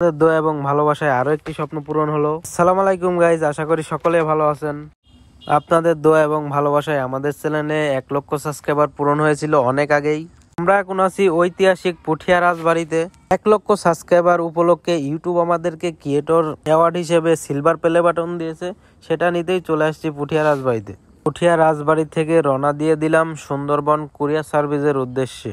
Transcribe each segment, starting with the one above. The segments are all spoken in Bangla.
দোয়া এবং ভালোবাসায় আরও একটি স্বপ্ন পূরণ হলো। সালাম আলাইকুম গাইজ আশা করি সকলে ভালো আছেন। আপনাদের দোয়া এবং ভালোবাসায় আমাদের চ্যানেলে এক লক্ষ সাবস্ক্রাইবার পূরণ হয়েছিল অনেক আগেই। আমরা এখন আছি ঐতিহাসিক পুঠিয়া রাজবাড়িতে। এক লক্ষ সাবস্ক্রাইবার উপলক্ষে ইউটিউব আমাদেরকে ক্রিয়েটর অ্যাওয়ার্ড হিসেবে সিলভার প্লে বাটন দিয়েছে। সেটা নিতেই চলে আসছি পুঠিয়া রাজবাড়িতে। পুঠিয়া রাজবাড়ি থেকে রওনা দিয়ে দিলাম সুন্দরবন কুরিয়ার সার্ভিসের উদ্দেশ্যে।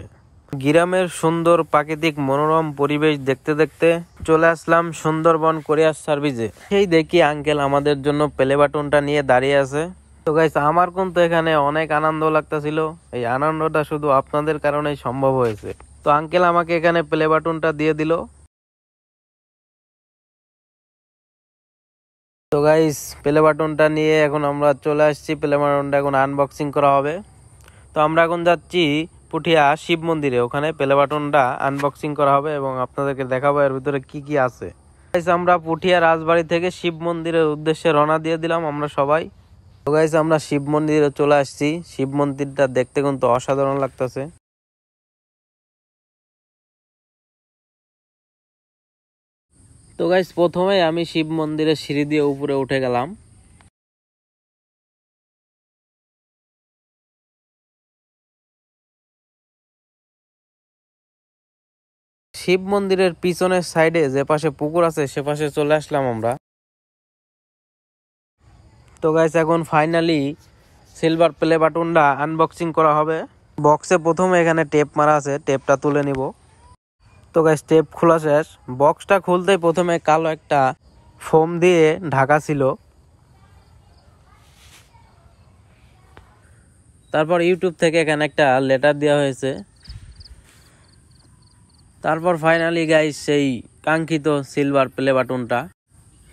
গ্রামের সুন্দর প্রাকৃতিক মনোরম পরিবেশ দেখতে দেখতে চলে আসলাম সুন্দরবন কোরিয়ার সার্ভিসে। সেই দেখি আঙ্কেল আমাদের জন্য প্লে বাটনটা নিয়ে দাঁড়িয়ে আছে। তো গাইস আমার কিন্তু এখানে অনেক আনন্দ লাগতেছিল। এই আনন্দটা শুধু আপনাদের কারণেই সম্ভব হয়েছে। তো আঙ্কেল আমাকে এখানে প্লে বাটনটা দিয়ে দিল। তো গাইস প্লে বাটনটা নিয়ে এখন আমরা চলে আসছি। প্লে বাটনটা এখন আনবক্সিং করা হবে। তো আমরা এখন যাচ্ছি পুঠিয়া শিব মন্দিরে। ওখানে প্লে বাটনটা আনবক্সিং করা হবে এবং আপনাদেরকে দেখাবো এর ভিতরে কি কি আছে। আমরা পুঠিয়া রাজবাড়ি থেকে শিব মন্দিরের উদ্দেশ্যে রওনা দিয়ে দিলাম আমরা সবাই। তো গাইস আমরা শিব মন্দিরে চলে আসছি। শিব মন্দিরটা দেখতে কিন্তু অসাধারণ লাগতেছে। তো গাইস প্রথমে আমি শিব মন্দিরের সিঁড়ি দিয়ে উপরে উঠে গেলাম। শিব মন্দিরের পিছনের সাইডে যে পাশে পুকুর আছে, সে পাশে চলে আসলাম আমরা। তো গাইস এখন ফাইনালি সিলভার প্লে বাটনটা আনবক্সিং করা হবে। বক্সে প্রথমে এখানে টেপ মারা আছে টেপটা তুলে নিব। তো গাইস টেপ খোলা শেষ। বক্সটা খুলতেই প্রথমে কালো একটা ফোম দিয়ে ঢাকা ছিল। তারপর ইউটিউব থেকে এখানে একটা লেটার দেওয়া হয়েছে। তারপর ফাইনালি গাইস সেই কাঙ্ক্ষিত সিলভার প্লে বাটনটা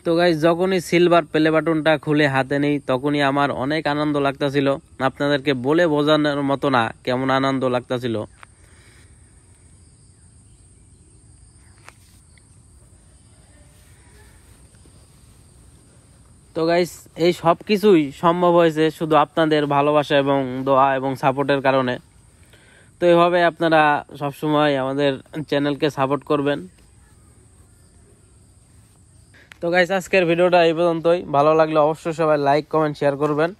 তো গাইস যখনই সিলভার প্লে বাটনটা খুলে হাতে নেই, তখনই আমার অনেক আনন্দ লাগতাছিল। আপনাদেরকে বলে বোঝানোর মতো না কেমন আনন্দ লাগতাছিল। তো গাইস এই সব কিছুই সম্ভব হয়েছে শুধু আপনাদের ভালোবাসা এবং দোয়া এবং সাপোর্টের কারণে। তো এভাবে আপনারা সবসময় আমাদের চ্যানেলকে সাপোর্ট করবেন। তো গাইস আজকের ভিডিওটা এই পর্যন্তই। ভালো লাগলে অবশ্যই সবাই লাইক কমেন্ট শেয়ার করবেন।